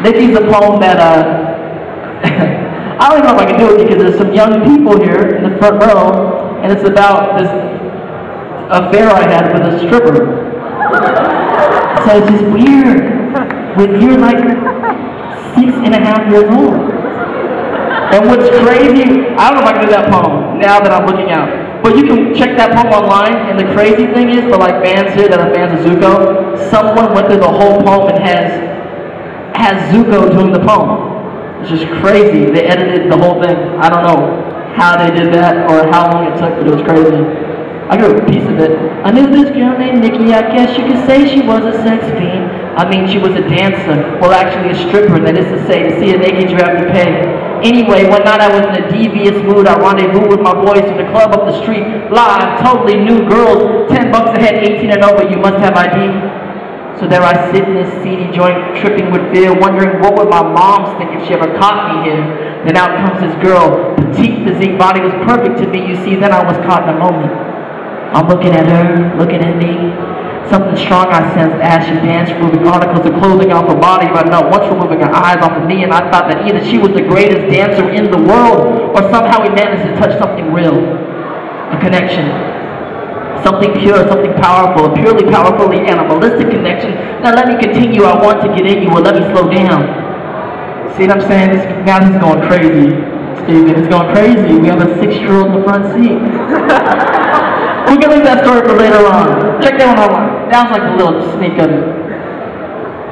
Nikki's a poem that, uh, I don't even know if I can do it because there's some young people here in the front row, and it's about this affair I had with a stripper. So it's just weird. When you're like six and a half years old. And what's crazy, I don't know if I can do that poem now that I'm looking out. But you can check that poem online, and the crazy thing is, for like fans here that are fans of Zuko, someone went through the whole poem and has has Zuko doing the poem. It's just crazy. They edited the whole thing. I don't know how they did that or how long it took, but it was crazy. I got a piece of it. I knew this girl named Nikki. I guess you could say she was a sex fiend. I mean, she was a dancer. Well, actually a stripper. That is to say, to see a naked, you have to pay. Anyway, one night I was in a devious mood. I rendezvoused with my boys to the club up the street. Live, totally new girls. Ten bucks a head, 18 and over. You must have ID. So there I sit in this seedy joint, tripping with fear, wondering what would my mom think if she ever caught me here. Then out comes this girl, petite physique, body was perfect to me. You see, then I was caught in a moment. I'm looking at her, looking at me. Something strong I sensed as she danced, removing articles of clothing off her body, but not once removing her eyes off of me, and I thought that either she was the greatest dancer in the world, or somehow we managed to touch something real. A connection something pure, something powerful, a purely powerfully animalistic connection. Now let me continue. I want to get in you, or let me slow down. See what I'm saying? This, now this is going crazy, Steven. It's going crazy. We have a six-year-old in the front seat. We're going to leave that story for later on. Check that one online. That was like a little sneak of it.